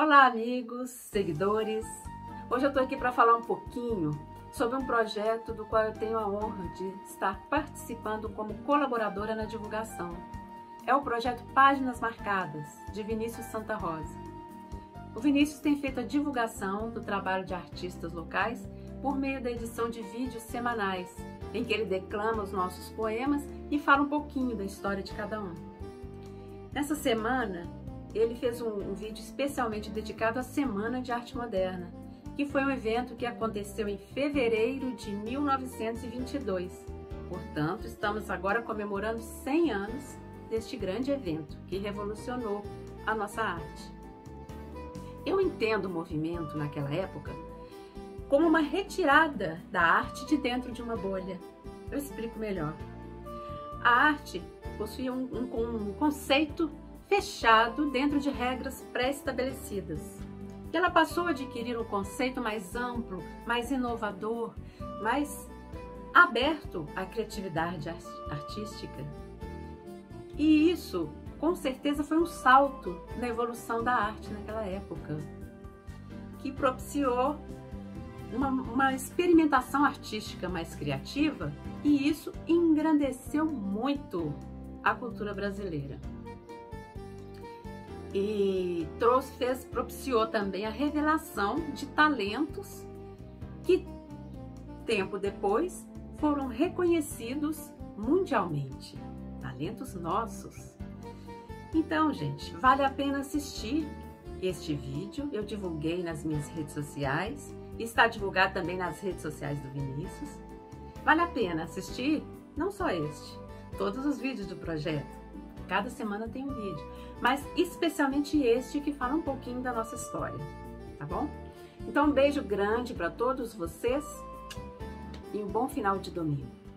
Olá, amigos, seguidores. Hoje eu estou aqui para falar um pouquinho sobre um projeto do qual eu tenho a honra de estar participando como colaboradora na divulgação. É o projeto Páginas Marcadas, de Vinícius Santa Rosa. O Vinícius tem feito a divulgação do trabalho de artistas locais por meio da edição de vídeos semanais, em que ele declama os nossos poemas e fala um pouquinho da história de cada um. Nessa semana, ele fez um, um vídeo especialmente dedicado à Semana de Arte Moderna, que foi um evento que aconteceu em fevereiro de 1922. Portanto, estamos agora comemorando 100 anos deste grande evento que revolucionou a nossa arte. Eu entendo o movimento naquela época como uma retirada da arte de dentro de uma bolha. Eu explico melhor. A arte possuía um, um, um conceito fechado dentro de regras pré-estabelecidas. Ela passou a adquirir um conceito mais amplo, mais inovador, mais aberto à criatividade artística. E isso, com certeza, foi um salto na evolução da arte naquela época, que propiciou uma, uma experimentação artística mais criativa e isso engrandeceu muito a cultura brasileira. E trouxe, fez, propiciou também a revelação de talentos que, tempo depois, foram reconhecidos mundialmente. Talentos nossos. Então, gente, vale a pena assistir este vídeo. Eu divulguei nas minhas redes sociais Está divulgado também nas redes sociais do Vinícius. Vale a pena assistir, não só este, todos os vídeos do projeto. Cada semana tem um vídeo, mas especialmente este que fala um pouquinho da nossa história, tá bom? Então um beijo grande para todos vocês e um bom final de domingo.